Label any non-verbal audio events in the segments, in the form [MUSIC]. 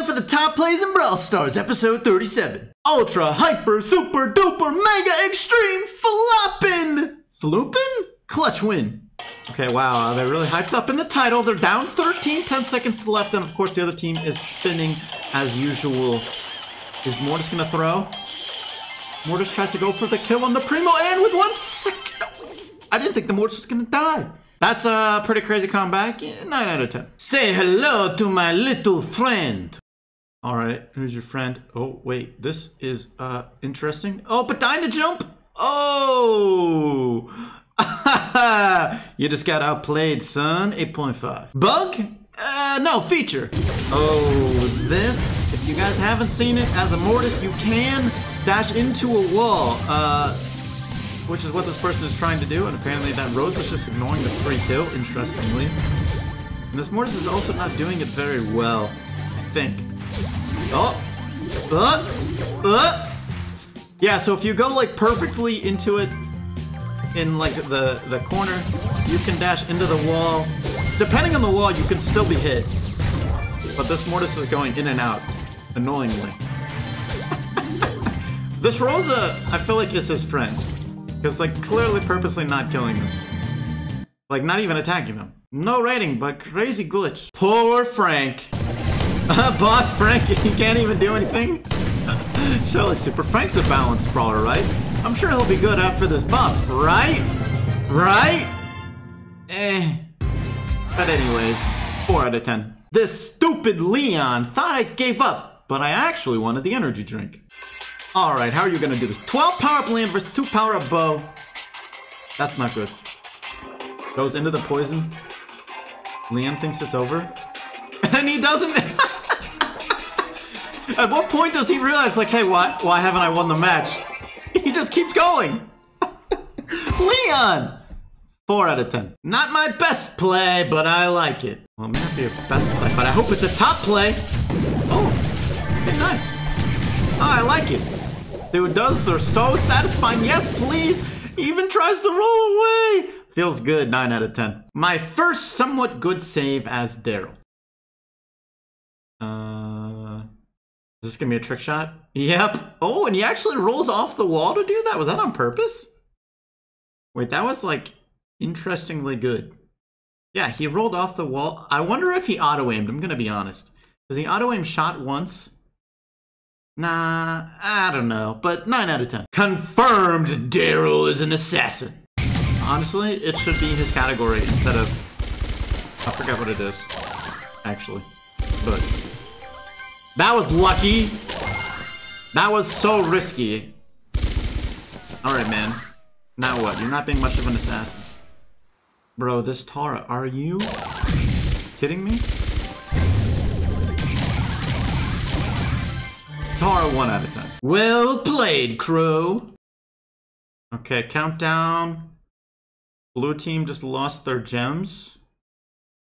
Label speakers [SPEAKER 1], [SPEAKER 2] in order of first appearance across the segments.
[SPEAKER 1] time for the top plays in Brawl Stars, episode 37. Ultra, hyper, super, duper, mega, extreme, floppin'! Floopin'? Clutch win. Okay, wow, they're really hyped up in the title. They're down 13, 10 seconds left, and of course the other team is spinning as usual. Is Mortis gonna throw? Mortis tries to go for the kill on the Primo, and with one second... I didn't think the Mortis was gonna die. That's a pretty crazy comeback. 9 out of 10. Say hello to my little friend. All right, who's your friend? Oh, wait, this is uh interesting. Oh, but Dyna jump. Oh, [LAUGHS] you just got outplayed, son. 8.5. Bug? Uh, no, feature. Oh, this, if you guys haven't seen it, as a Mortis, you can dash into a wall. Uh, which is what this person is trying to do, and apparently that Rosa is just ignoring the free kill, interestingly. And this Mortis is also not doing it very well, I think. Oh! Uh! Uh! Yeah, so if you go like perfectly into it in like the, the corner, you can dash into the wall. Depending on the wall, you can still be hit. But this Mortis is going in and out, annoyingly. [LAUGHS] this Rosa, I feel like is his friend. Because, like, clearly purposely not killing them. Like, not even attacking them. No rating, but crazy glitch. Poor Frank. Boss Frank, [LAUGHS] he can't even do anything. [LAUGHS] Shelly Super Frank's a balanced brawler, right? I'm sure he'll be good after this buff, right? Right? Eh. But anyways, 4 out of 10. This stupid Leon thought I gave up, but I actually wanted the energy drink. Alright, how are you gonna do this? 12 power up land versus 2 power up Bo. That's not good. Goes into the poison. Leon thinks it's over. [LAUGHS] And he doesn't... At what point does he realize, like, hey, why, why haven't I won the match? He just keeps going. [LAUGHS] Leon! 4 out of 10. Not my best play, but I like it. Well, it may not be a best play, but I hope it's a top play. Oh, nice. Oh, I like it. Dude, those are so satisfying. Yes, please. He even tries to roll away. Feels good. 9 out of 10. My first somewhat good save as Daryl. Is this to be a trick shot? Yep. Oh, and he actually rolls off the wall to do that? Was that on purpose? Wait, that was like interestingly good. Yeah, he rolled off the wall. I wonder if he auto-aimed. I'm to be honest. Does he auto-aim shot once? Nah, I don't know, but 9 out of 10. Confirmed Daryl is an assassin. Honestly, it should be his category instead of... I forget what it is, actually. But... That was lucky! That was so risky. Alright, man. Now what? You're not being much of an assassin. Bro, this Tara, are you kidding me? Tara 1 out of 10. Well played, Crow. Okay, countdown. Blue team just lost their gems.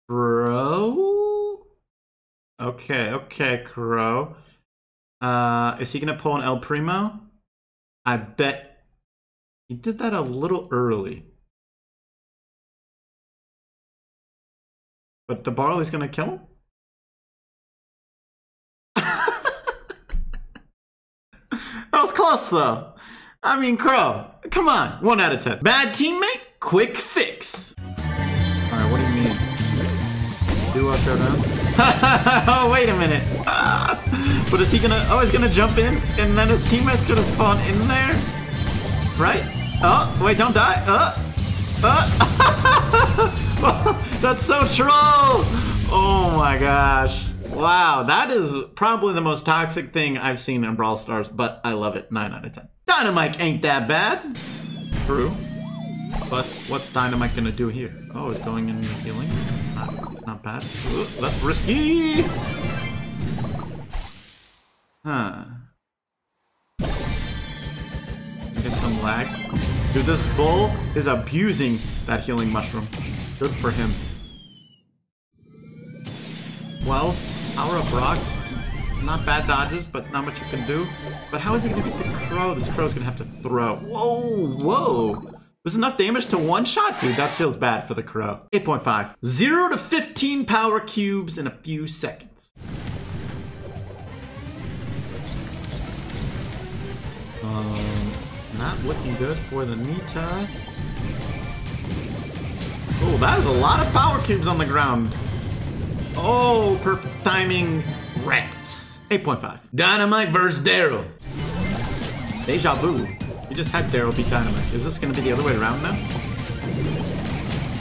[SPEAKER 1] Bro? Okay, okay, Crow. Uh, is he gonna pull an El Primo? I bet he did that a little early. But the Barley's gonna kill him? [LAUGHS] That was close though. I mean, Crow, come on, one out of ten. Bad teammate, quick fix. All right, what do you mean? Duo showdown? Oh, [LAUGHS] wait a minute. [LAUGHS] but is he gonna? Oh, he's gonna jump in, and then his teammate's gonna spawn in there, right? Oh, wait, don't die. Uh, uh. [LAUGHS] That's so troll. Oh my gosh. Wow, that is probably the most toxic thing I've seen in Brawl Stars, but I love it. 9 out of 10. Dynamike ain't that bad. True. But what's Dynamike gonna do here? Oh, it's going in the healing? Not, not bad. Ooh, that's risky! Huh. Guess some lag. Dude, this bull is abusing that healing mushroom. Good for him. Well, up Brock. Not bad dodges, but not much you can do. But how is he gonna beat the Crow? This Crow's gonna have to throw. Whoa, whoa was enough damage to one shot? Dude, that feels bad for the crow. 8.5. 0 to 15 power cubes in a few seconds. Um, not looking good for the Nita. Oh, that is a lot of power cubes on the ground. Oh, perfect timing. Wrecked. 8.5. Dynamike versus Daryl. Deja vu. Just had Daryl beat Dynamike. Is this to be the other way around now?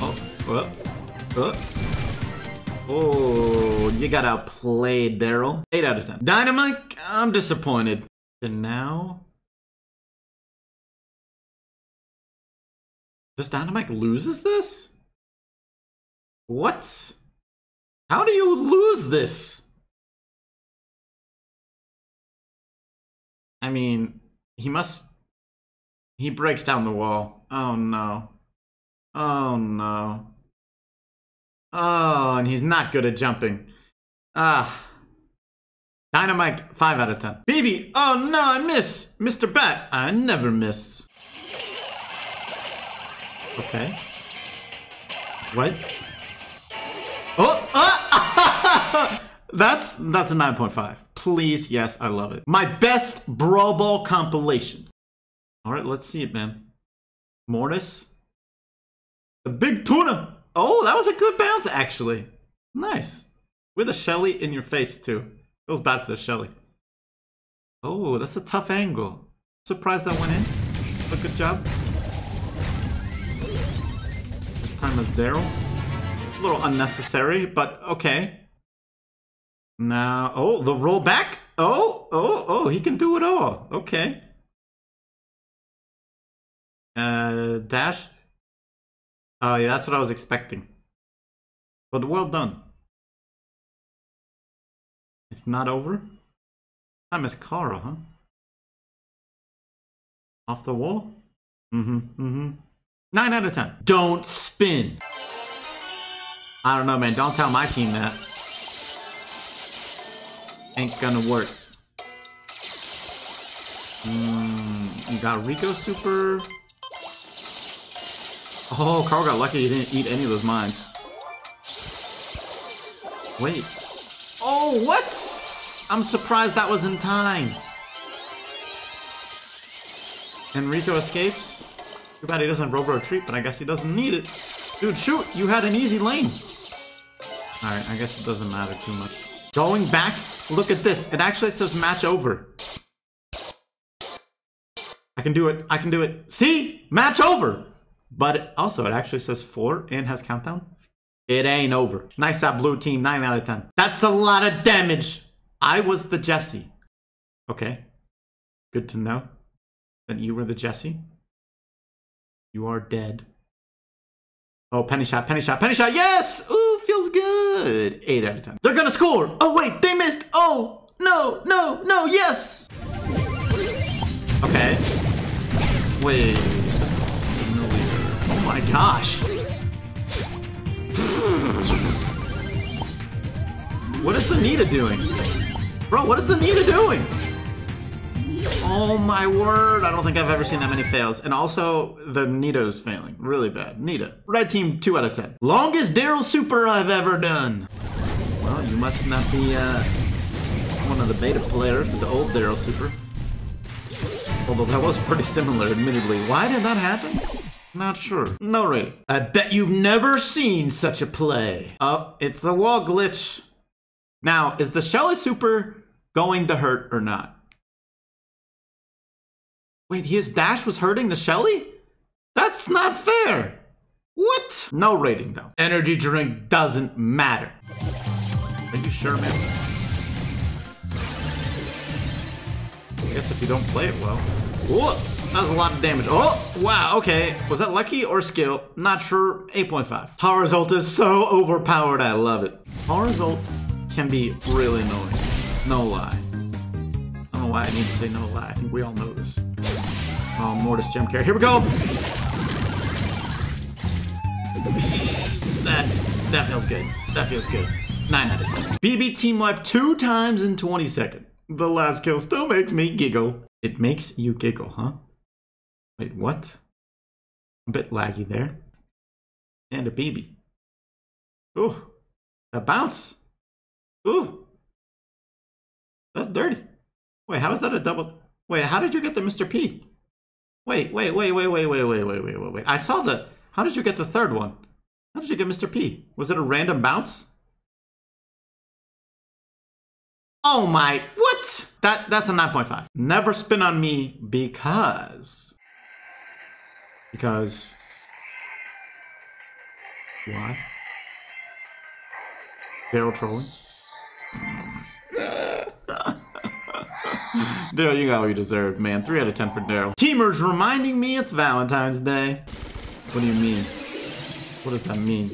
[SPEAKER 1] Oh, oh, oh. Oh, you got outplayed, Daryl. 8 out of 10. Dynamike, I'm disappointed. And now... Does Dynamike loses this? What? How do you lose this? I mean, he must... He breaks down the wall. Oh no. Oh no. Oh, and he's not good at jumping. Ah. Dynamike, 5 out of 10. Baby, oh no, I miss. Mr. Bat, I never miss. Okay. What? Oh, ah! [LAUGHS] that's that's a 9.5. Please, yes, I love it. My best Brawl Ball compilation. All right, let's see it, man. Mortis. The big tuna. Oh, that was a good bounce, actually. Nice. With a Shelly in your face, too. Feels bad for the Shelly. Oh, that's a tough angle. Surprised that went in. A good job. This time as Daryl. A little unnecessary, but okay. Now, oh, the roll back. Oh, oh, oh, he can do it all. Okay. Uh, dash. Oh, yeah, that's what I was expecting. But well done. It's not over? Time is Kara, huh? Off the wall? Mm-hmm, mm-hmm. 9 out of 10. Don't spin. I don't know, man. Don't tell my team that. Ain't gonna work. Mm, you got Rico Super. Oh, Carl got lucky he didn't eat any of those mines. Wait. Oh, what? I'm surprised that was in time. Enrico escapes. Too bad he doesn't have Robo Retreat, but I guess he doesn't need it. Dude, shoot! You had an easy lane. Alright, I guess it doesn't matter too much. Going back, look at this. It actually says match over. I can do it. I can do it. See? Match over! But also, it actually says 4 and has countdown. It ain't over. Nice that blue team, 9 out of 10. That's a lot of damage. I was the Jessie. Okay. Good to know that you were the Jessie. You are dead. Oh, penny shot, penny shot, penny shot. Yes! Ooh, feels good. 8 out of 10. They're gonna score. Oh, wait, they missed. Oh, no, no, no, yes. Okay. Wait. My gosh. what is the Nita doing? Bro, what is the Nita doing? Oh my word, I don't think I've ever seen that many fails. And also, the Nita's failing. Really bad. Nita. Red team, 2 out of 10. Longest Daryl Super I've ever done. Well, you must not be uh, one of the beta players with the old Daryl Super. Although that was pretty similar, admittedly. Why did that happen? Not sure. No rating. I bet you've never seen such a play. Oh, it's a wall glitch. Now, is the Shelly Super going to hurt or not? Wait, his dash was hurting the Shelly? That's not fair. What? No rating though. Energy drink doesn't matter. Are you sure, man? I guess if you don't play it well. Whoa! That was a lot of damage. Oh, wow, okay. Was that lucky or skill? Not sure. 8.5. Power's ult is so overpowered, I love it. Power's ult can be really annoying. No lie. I don't know why I need to say no lie. I think we all know this. Oh, Mortis Gem Carry. Here we go! That's, that feels good. That feels good. 9 out of 10. Bibi team wipe two times in 20 seconds. The last kill still makes me giggle. It makes you giggle, huh? Wait, what? A bit laggy there. And a Bibi. Ooh, a bounce. Ooh, that's dirty. Wait, how is that a double? Wait, how did you get the Mr. P? Wait, wait, wait, wait, wait, wait, wait, wait, wait, wait, wait. I saw the. How did you get the third one? How did you get Mr. P? Was it a random bounce? Oh my, what? That That's a 9.5. Never spin on me because. Because. Why? Daryl trolling? [LAUGHS] Daryl, you got what you deserve, man. 3 out of 10 for Daryl. Teamers reminding me it's Valentine's Day. What do you mean? What does that mean?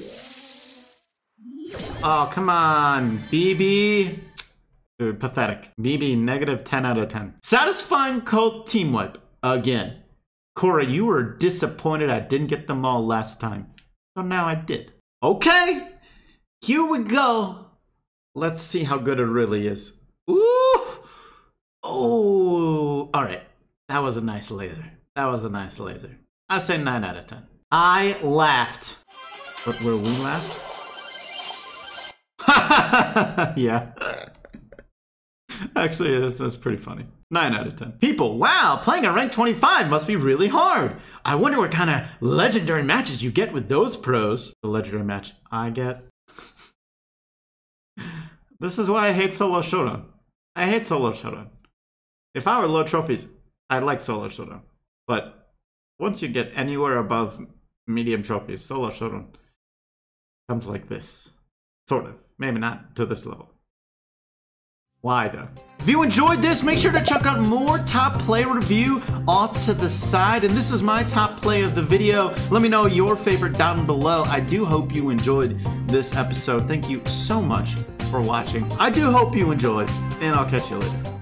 [SPEAKER 1] Oh, come on, Bibi. Dude, pathetic. Bibi, negative 10 out of 10. Satisfying Colt team wipe. Again. Cory, you were disappointed I didn't get them all last time. So now I did. Okay. Here we go. Let's see how good it really is. Ooh. Oh. All right. That was a nice laser. That was a nice laser. I say 9 out of 10. I laughed. But where we laughed? [LAUGHS] yeah. [LAUGHS] Actually, that's, is pretty funny. 9 out of 10. People, wow, playing at rank 25 must be really hard. I wonder what kind of legendary matches you get with those pros. The legendary match I get. [LAUGHS] this is why I hate solo showdown. I hate solo showdown. If I were low trophies, I'd like solo showdown. But once you get anywhere above medium trophies, solo showdown comes like this. Sort of. Maybe not to this level. Why though? If you enjoyed this, make sure to check out more top play review off to the side. And this is my top play of the video. Let me know your favorite down below. I do hope you enjoyed this episode. Thank you so much for watching. I do hope you enjoyed, and I'll catch you later.